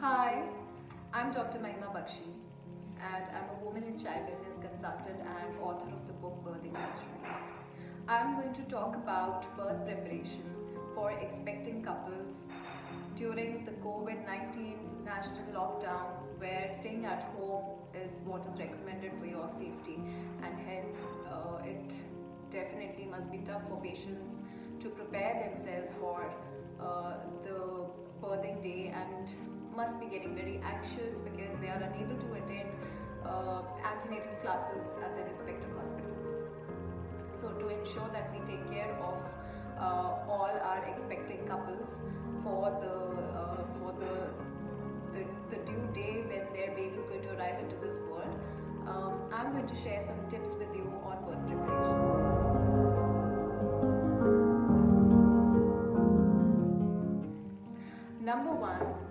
Hi, I'm Dr. Mahima Bakshi and I'm a woman in child wellness consultant and author of the book Birthing Naturally. I'm going to talk about birth preparation for expecting couples during the COVID-19 national lockdown where staying at home is what is recommended for your safety and hence uh, it definitely must be tough for patients to prepare themselves for uh, the birthing day and must be getting very anxious because they are unable to attend uh, antenatal classes at their respective hospitals. So to ensure that we take care of uh, all our expecting couples for the uh, for the, the, the due day when their baby is going to arrive into this world, um, I'm going to share some tips with you on birth preparation. Number one,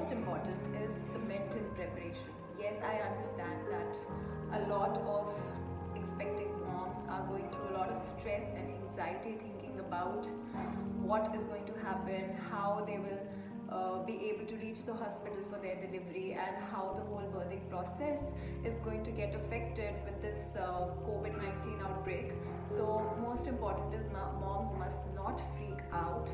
most important is the mental preparation. Yes, I understand that a lot of expecting moms are going through a lot of stress and anxiety thinking about what is going to happen, how they will uh, be able to reach the hospital for their delivery and how the whole birthing process is going to get affected with this uh, COVID-19 outbreak. So most important is moms must not freak out.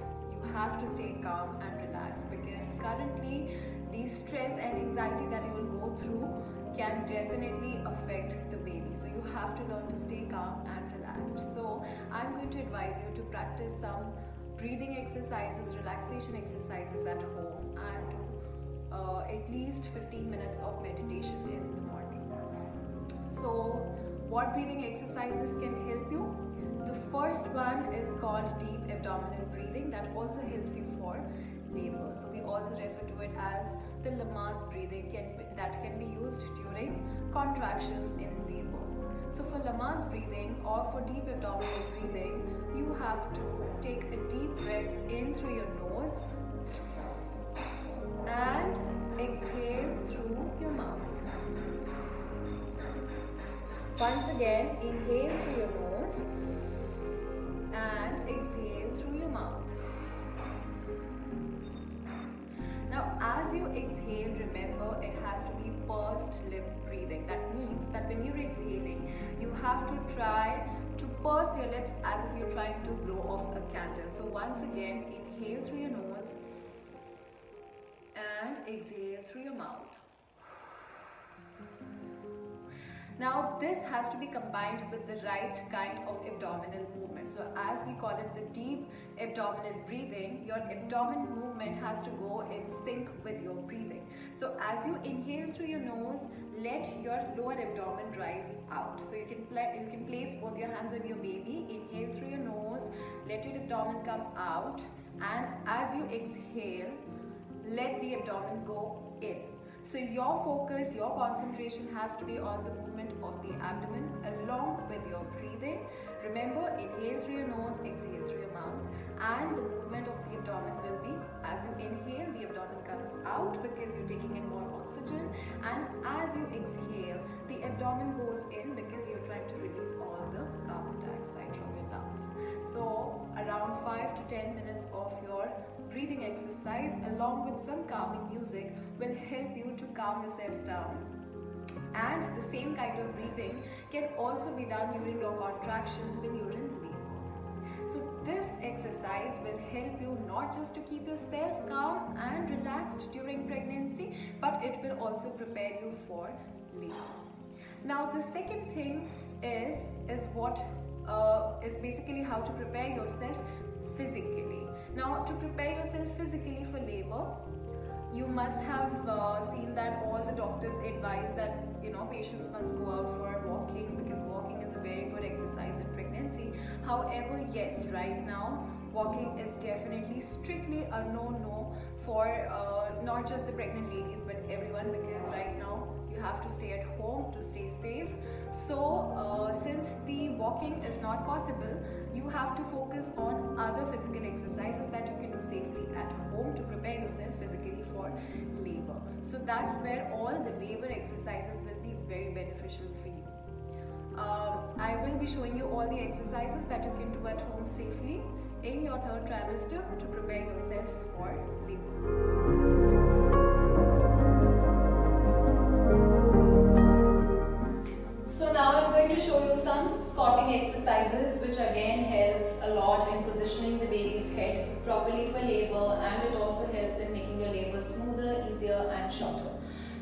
Have to stay calm and relaxed because currently the stress and anxiety that you will go through can definitely affect the baby. So you have to learn to stay calm and relaxed. So I'm going to advise you to practice some breathing exercises, relaxation exercises at home and do uh, at least 15 minutes of meditation in the morning. So what breathing exercises can help you? The first one is called deep abdominal breathing that also helps you for labor. So we also refer to it as the Lamaze breathing can, that can be used during contractions in labor. So for Lamaze breathing or for deep abdominal breathing, you have to take a deep breath in through your nose and exhale through your mouth. Once again, inhale through your nose and exhale through your mouth. Now, as you exhale, remember it has to be pursed lip breathing. That means that when you're exhaling, you have to try to purse your lips as if you're trying to blow off a candle. So once again, inhale through your nose and exhale through your mouth. Now this has to be combined with the right kind of abdominal movement. So as we call it the deep abdominal breathing, your abdominal movement has to go in sync with your breathing. So as you inhale through your nose, let your lower abdomen rise out. So you can you can place both your hands on your baby, inhale through your nose, let your abdomen come out and as you exhale, let the abdomen go in. So your focus, your concentration has to be on the of the abdomen along with your breathing. Remember, inhale through your nose, exhale through your mouth and the movement of the abdomen will be as you inhale, the abdomen comes out because you're taking in more oxygen and as you exhale, the abdomen goes in because you're trying to release all the carbon dioxide from your lungs. So around 5 to 10 minutes of your breathing exercise along with some calming music will help you to calm yourself down and the same kind of breathing can also be done during your contractions when you're in labor. So this exercise will help you not just to keep yourself calm and relaxed during pregnancy but it will also prepare you for labor. Now the second thing is, is what uh, is basically how to prepare yourself physically. Now to prepare yourself physically for labor, you must have uh, seen that all the doctors advise that you know patients must go out for walking because walking is a very good exercise in pregnancy. However, yes, right now walking is definitely strictly a no-no for uh, not just the pregnant ladies but everyone because right now you have to stay at home to stay safe. So uh, since the walking is not possible, you have to focus on other physical exercises that you can do safely at home to prepare yourself physically for labor. So that's where all the labor exercises will be very beneficial for you. Um, I will be showing you all the exercises that you can do at home safely in your third trimester to prepare yourself for labor. quality for labor and it also helps in making your labor smoother, easier and shorter.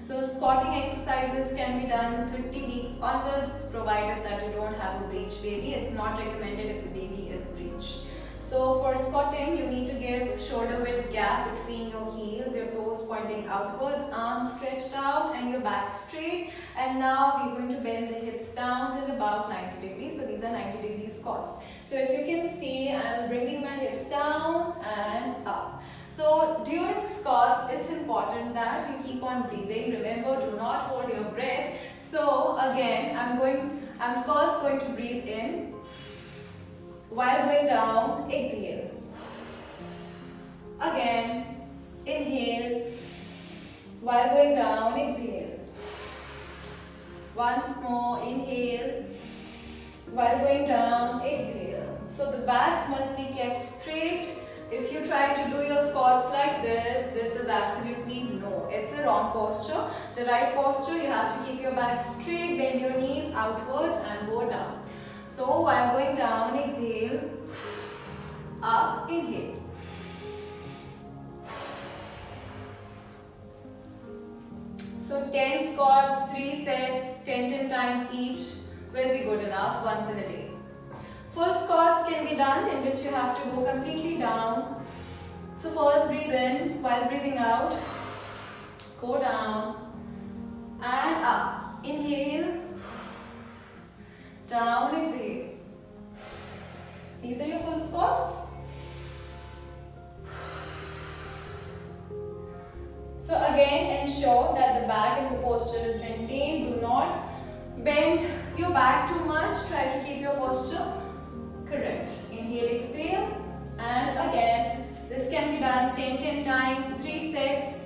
So squatting exercises can be done 30 weeks onwards provided that you don't have a breech baby. It's not recommended if the baby is breech. So for squatting, you need to give shoulder width gap between your heels, your toes pointing outwards, arms stretched out and your back straight. And now we're going to bend the hips down till about 90 degrees. So these are 90 degree squats. So if you can see, I'm bringing my hips down and up. So during squats, it's important that you keep on breathing. Remember, do not hold your breath. So again, I'm going, I'm first going to breathe in. While going down, exhale. Again, inhale. While going down, exhale. Once more, inhale. While going down, exhale. So the back must be kept straight if you try to do your squats like this, this is absolutely no. It's a wrong posture. The right posture, you have to keep your back straight, bend your knees outwards and go down. So while going down, exhale, up, inhale. So 10 squats, 3 sets, 10, 10 times each will be good enough once in a day. Full squats can be done in which you have to go completely down. So first breathe in while breathing out. Go down and up. Inhale. Down, exhale. These are your full squats. So again, ensure that the back and the posture is maintained. Do not bend your back too much. Try to keep your posture Correct. Inhale, exhale. And again, this can be done 10, 10 times, 3 sets,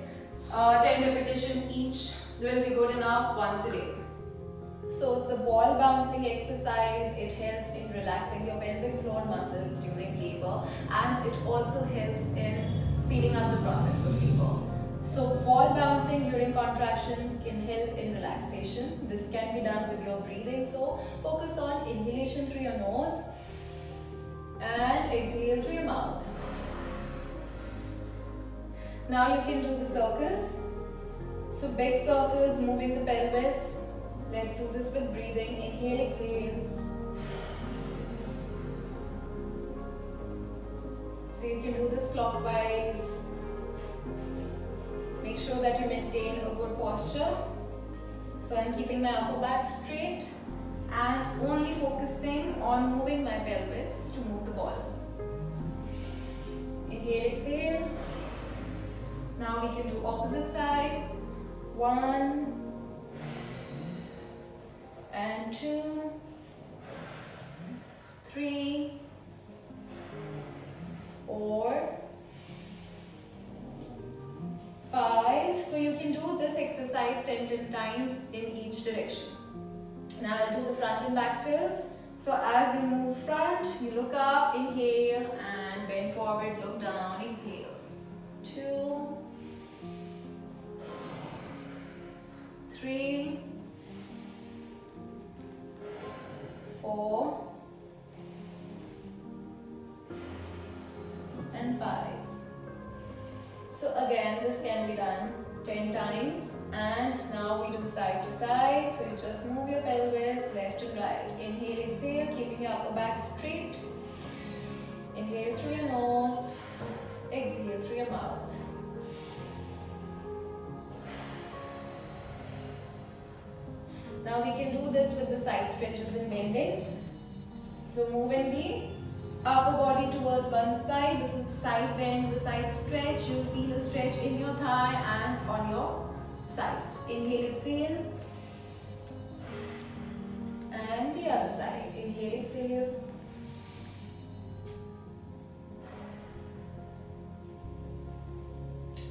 uh, 10 repetition each will be good enough once a day. So the ball bouncing exercise, it helps in relaxing your pelvic floor muscles during labor and it also helps in speeding up the process of labor. So ball bouncing during contractions can help in relaxation. This can be done with your breathing. So focus on inhalation through your nose and exhale through your mouth. Now you can do the circles. So big circles, moving the pelvis. Let's do this with breathing. Inhale, exhale. So you can do this clockwise. Make sure that you maintain a good posture. So I'm keeping my upper back straight and only focusing on moving my pelvis to move the ball. Inhale, exhale. Now we can do opposite side. One and two, three, four, five. So you can do this exercise 10, 10 times in each direction. Now I'll do the front and back tilts. So as you move front, you look up, inhale and bend forward, look down, exhale. Two, three, four, and five. So again, this can be done 10 times and now we do side to side. So you just move your pelvis left and right. Inhale exhale keeping your upper back straight. Inhale through your nose. Exhale through your mouth now we can do this with the side stretches and bending so moving the upper body towards one side. This is the side bend, the side stretch. You'll feel a stretch in your thigh and on your sides. Inhale, exhale. And the other side. Inhale, exhale.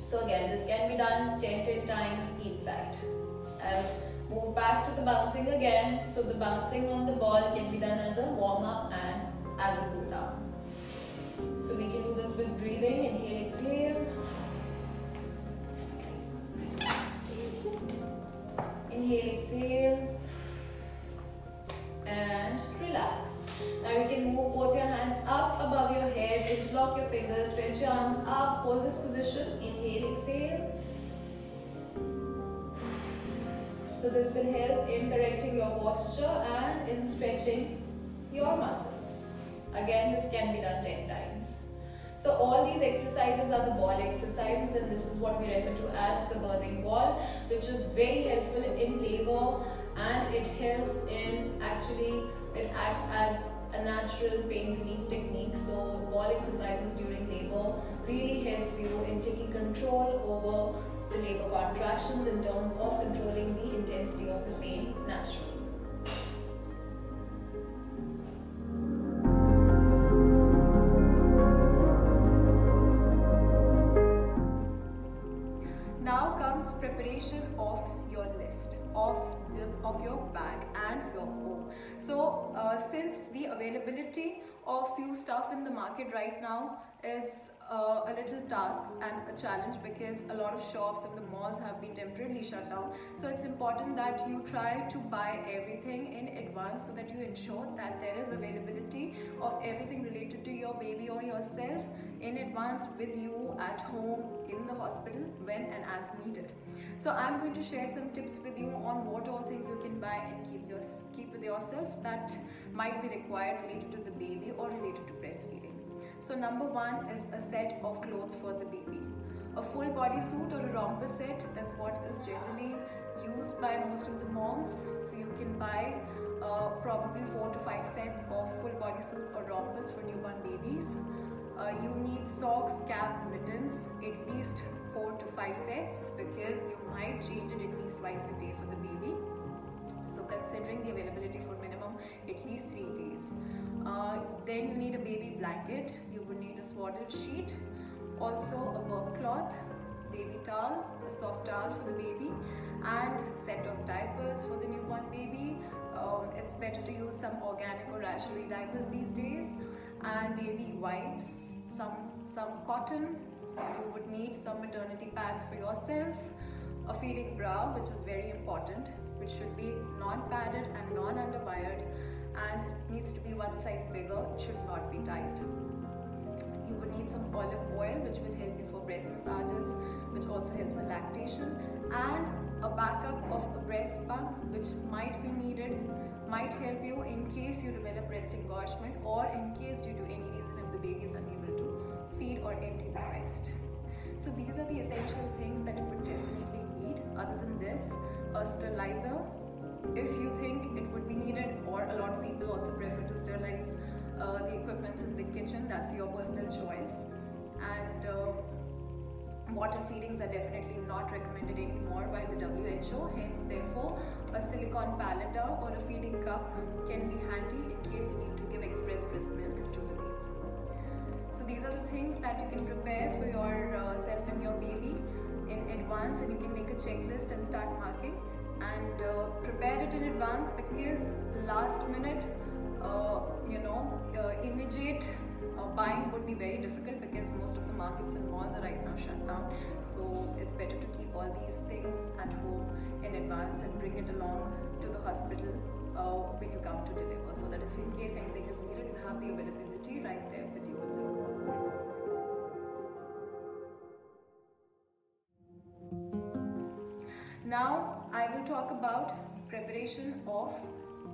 So again, this can be done 10, 10 times each side. I'll back to the bouncing again. So the bouncing on the ball can be done as a warm-up and as a cool down. So we can do this with breathing. Inhale, exhale. So this will help in correcting your posture and in stretching your muscles. Again, this can be done 10 times. So all these exercises are the ball exercises and this is what we refer to as the birthing ball which is very helpful in labor and it helps in actually, it acts as a natural pain relief technique. So ball exercises during labor really helps you in taking control over the labor contractions in terms of controlling the intensity of the pain naturally. Now comes preparation of your list of the, of your bag and your home. So uh, since the availability of few stuff in the market right now is uh, a little task and a challenge because a lot of shops and the malls have been temporarily shut down. So it's important that you try to buy everything in advance so that you ensure that there is availability of everything related to your baby or yourself in advance with you at home, in the hospital, when and as needed. So I'm going to share some tips with you on what all things you can buy and keep, your, keep with yourself that might be required related to the baby or related to breastfeeding. So number one is a set of clothes for the baby. A full body suit or a romper set is what is generally used by most of the moms. So you can buy uh, probably four to five sets of full body suits or rompers for newborn babies. Uh, you need socks, cap, mittens, at least four to five sets because you might change it at least twice a day for the baby. So considering the availability for minimum at least three. Uh, then you need a baby blanket. You would need a swaddled sheet. Also a burp cloth, baby towel, a soft towel for the baby and set of diapers for the newborn baby. Um, it's better to use some organic or rationary diapers these days and baby wipes, some, some cotton. You would need some maternity pads for yourself, a feeding bra which is very important which should be non-padded and non-underwired and needs to be one size bigger, it should not be tight. You would need some olive oil which will help you for breast massages, which also helps in lactation and a backup of a breast pump which might be needed, might help you in case you develop breast engorgement or in case due to any reason if the baby is unable to feed or empty the breast. So these are the essential things that you would definitely need. Other than this, a sterilizer that's your personal choice. And uh, bottle feedings are definitely not recommended anymore by the WHO hence therefore a silicone paletta or a feeding cup can be handy in case you need to give express breast milk to the baby. So these are the things that you can prepare for yourself uh, and your baby in advance and you can make a checklist and start marking. And uh, prepare it in advance because last minute uh, you know uh, immediate buying would be very difficult because most of the markets and malls are right now shut down so it's better to keep all these things at home in advance and bring it along to the hospital uh, when you come to deliver so that if in case anything is needed you have the availability right there with you in the room. Now I will talk about preparation of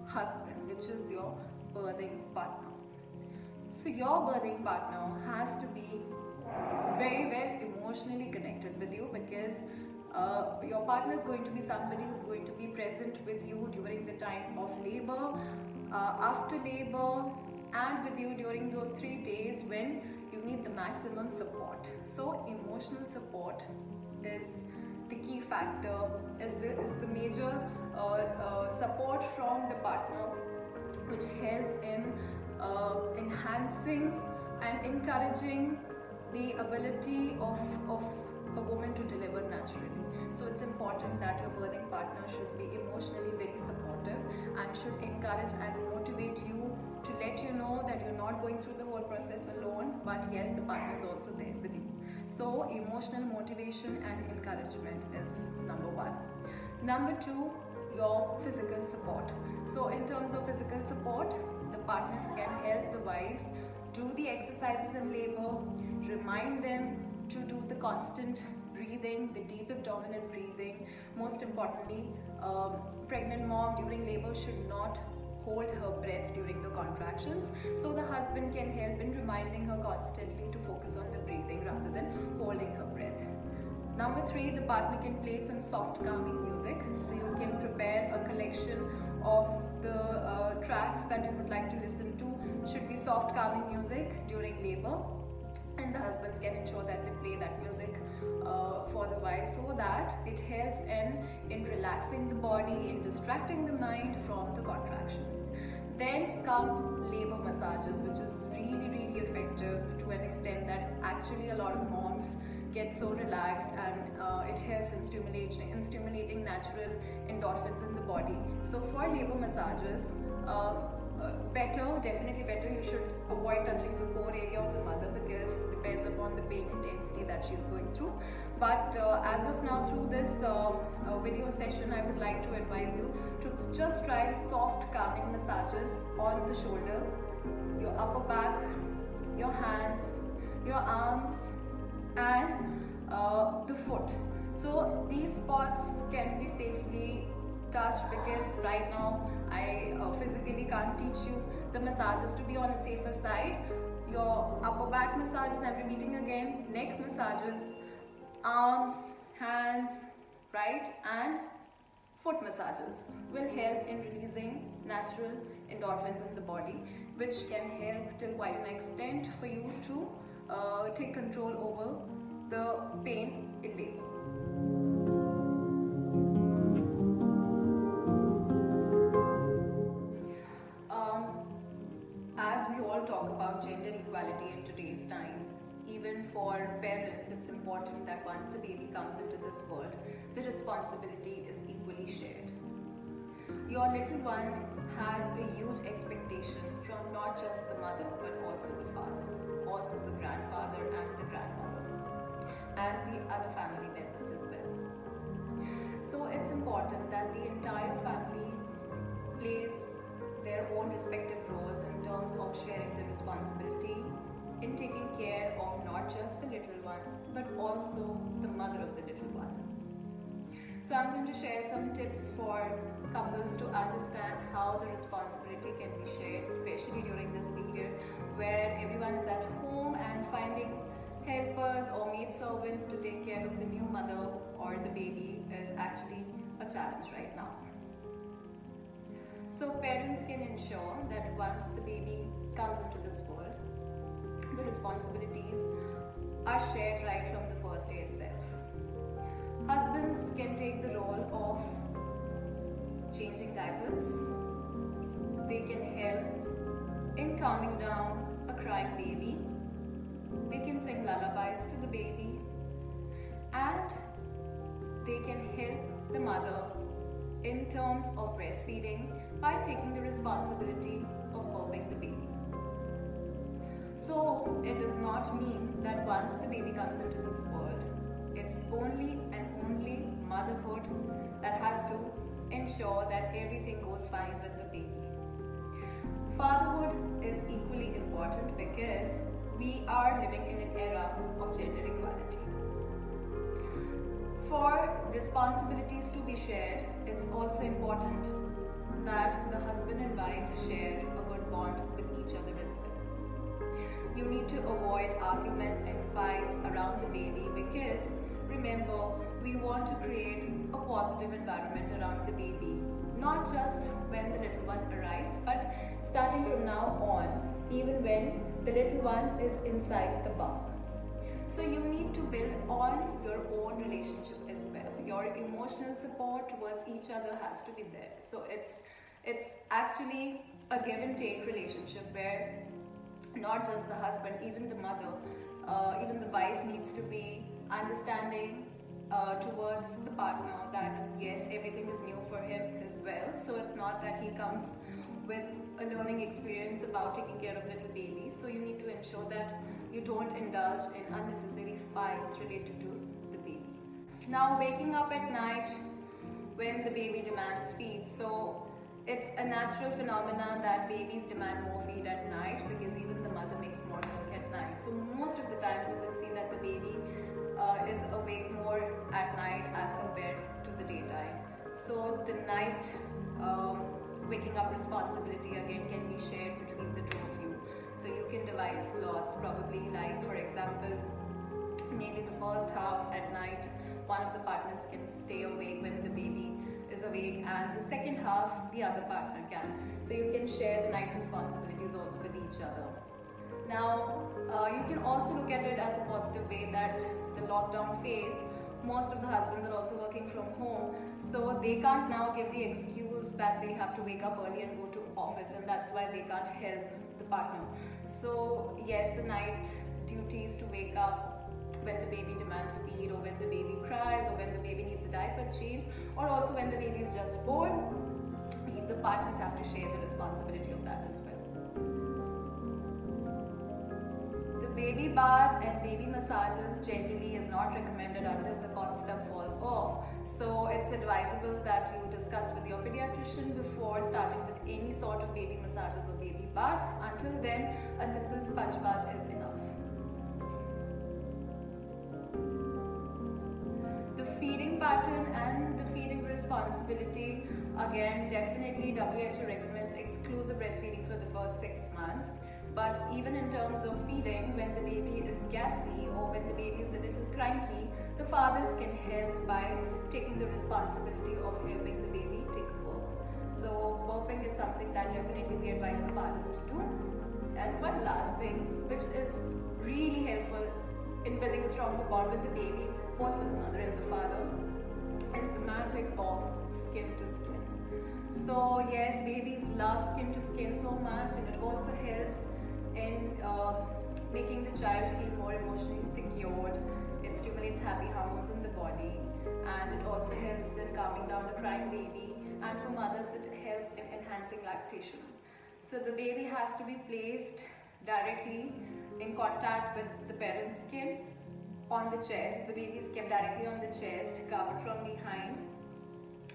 husband which is your birthing partner. So your birthing partner has to be very well emotionally connected with you because uh, your partner is going to be somebody who's going to be present with you during the time of labor, uh, after labor and with you during those three days when you need the maximum support. So emotional support is the key factor is the, is the major uh, uh, support from the partner enhancing and encouraging the ability of, of a woman to deliver naturally. So it's important that your birthing partner should be emotionally very supportive and should encourage and motivate you to let you know that you're not going through the whole process alone but yes the partner is also there with you. So emotional motivation and encouragement is number one. Number two, your physical support. So in terms of physical support, the partners can help the wives do the exercises in labor, remind them to do the constant breathing the deep abdominal breathing. Most importantly, um, pregnant mom during labor should not hold her breath during the contractions. So the husband can help in reminding her constantly to focus on the breathing rather than holding her breath. Number three, the partner can play some soft calming music. So you can prepare a collection of the uh, tracks that you would like to listen to. Should be soft calming music during labor. And the husbands can ensure that they play that music uh, for the wife so that it helps in, in relaxing the body, in distracting the mind from the contractions. Then comes labor massages, which is really, really effective to an extent that actually a lot of moms get so relaxed and uh, it helps in stimulating, in stimulating natural endorphins in the body. So for labor massages, uh, better, definitely better, you should avoid touching the core area of the mother because it depends upon the pain intensity that she is going through. But uh, as of now, through this uh, uh, video session, I would like to advise you to just try soft calming massages on the shoulder, your upper back, your hands, your arms, and uh, the foot. So these spots can be safely touched because right now I uh, physically can't teach you the massages to be on a safer side. Your upper back massages, I'm repeating again, neck massages, arms, hands, right, and foot massages will help in releasing natural endorphins in the body, which can help till quite an extent for you to uh, take control over the pain in labor. Even for parents, it's important that once a baby comes into this world, the responsibility is equally shared. Your little one has a huge expectation from not just the mother but also the father, also the grandfather and the grandmother, and the other family members as well. So it's important that the entire family plays their own respective roles in terms of sharing the responsibility in taking care just the little one but also the mother of the little one. So I'm going to share some tips for couples to understand how the responsibility can be shared, especially during this period where everyone is at home and finding helpers or maid servants to take care of the new mother or the baby is actually a challenge right now. So parents can ensure that once the baby comes into this world, the responsibilities are shared right from the first day itself. Husbands can take the role of changing diapers. They can help in calming down a crying baby. They can sing lullabies to the baby. And they can help the mother in terms of breastfeeding by taking the responsibility of burping the baby. So it does not mean that once the baby comes into this world, it's only and only motherhood that has to ensure that everything goes fine with the baby. Fatherhood is equally important because we are living in an era of gender equality. For responsibilities to be shared, it's also important that the husband and wife share a good bond with each other as. You need to avoid arguments and fights around the baby because remember, we want to create a positive environment around the baby. Not just when the little one arrives, but starting from now on, even when the little one is inside the bump. So you need to build on your own relationship as well. Your emotional support towards each other has to be there. So it's it's actually a give and take relationship where not just the husband, even the mother, uh, even the wife needs to be understanding uh, towards the partner that yes, everything is new for him as well. So it's not that he comes with a learning experience about taking care of little babies. So you need to ensure that you don't indulge in unnecessary fights related to the baby. Now waking up at night when the baby demands feed. So it's a natural phenomenon that babies demand more feed at night because So most of the times you will see that the baby uh, is awake more at night as compared to the daytime. So the night um, waking up responsibility again can be shared between the two of you. So you can divide slots probably like for example maybe the first half at night one of the partners can stay awake when the baby is awake and the second half the other partner can. So you can share the night responsibilities also with each other. Now uh, you can also look at it as a positive way that the lockdown phase most of the husbands are also working from home. So they can't now give the excuse that they have to wake up early and go to office and that's why they can't help the partner. So yes the night duty is to wake up when the baby demands feed or when the baby cries or when the baby needs a diaper change or also when the baby is just born. The partners have to share the responsibility of that as well baby bath and baby massages generally is not recommended until the cord stub falls off. So it's advisable that you discuss with your pediatrician before starting with any sort of baby massages or baby bath. Until then, a simple sponge bath is enough. The feeding pattern and the feeding responsibility, again, definitely WHO recommends exclusive breastfeeding for the first six months. But even in terms of feeding, when the baby is gassy or when the baby is a little cranky, the fathers can help by taking the responsibility of helping the baby take a burp. So burping is something that definitely we advise the fathers to do. And one last thing, which is really helpful in building a stronger bond with the baby, both for the mother and the father, is the magic of skin to skin. So yes, babies love skin to skin so much and it also helps in uh, making the child feel more emotionally secured. It stimulates happy hormones in the body and it also helps in calming down a crying baby and for mothers it helps in enhancing lactation. So the baby has to be placed directly in contact with the parent's skin on the chest. The baby is kept directly on the chest, covered from behind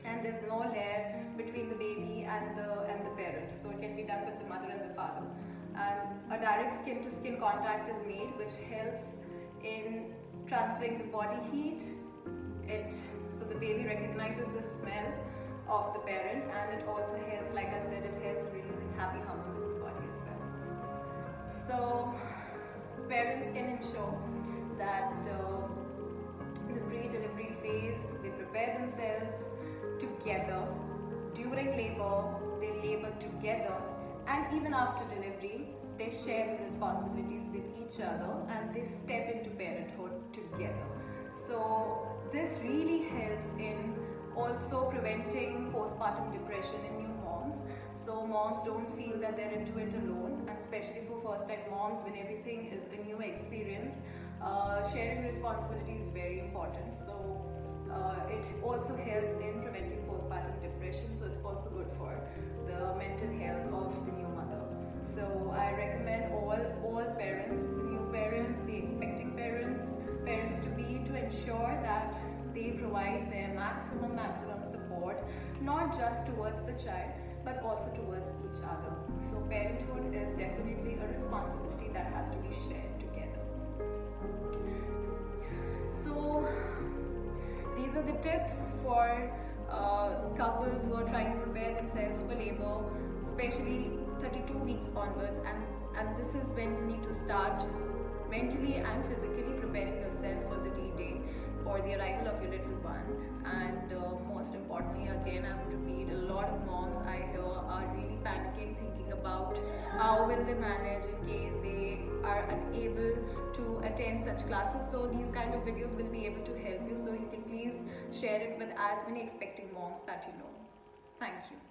and there's no layer between the baby and the and the parent so it can be done with the mother and the father and a direct skin to skin contact is made which helps in transferring the body heat. It so the baby recognizes the smell of the parent and it also helps like I said it helps releasing happy hormones in the body as well. So parents can ensure that uh, the pre-delivery phase they prepare themselves together. During labor they labor together and even after delivery, they share the responsibilities with each other and they step into parenthood together. So this really helps in also preventing postpartum depression in new moms. So moms don't feel that they're into it alone and especially for first time moms when everything is a new experience, uh, sharing responsibility is very important. So uh, it also helps in preventing postpartum depression so it's also good for the mental health of the new mother. So i recommend all all parents the new parents the expecting parents parents to be to ensure that they provide their maximum maximum support not just towards the child but also towards each other. So parenthood is definitely a responsibility that has to be shared together. So these are the tips for uh, couples who are trying to prepare themselves for labor, especially 32 weeks onwards. And, and this is when you need to start mentally and physically preparing yourself for the D-Day, for the arrival of your little one. And uh, most importantly, again, I would repeat, a lot of moms I hear are really panicking, thinking about how will they manage in case they are unable to attend such classes. So these kind of videos will be able to help you. So you can please share it with as many expecting moms that you know. Thank you.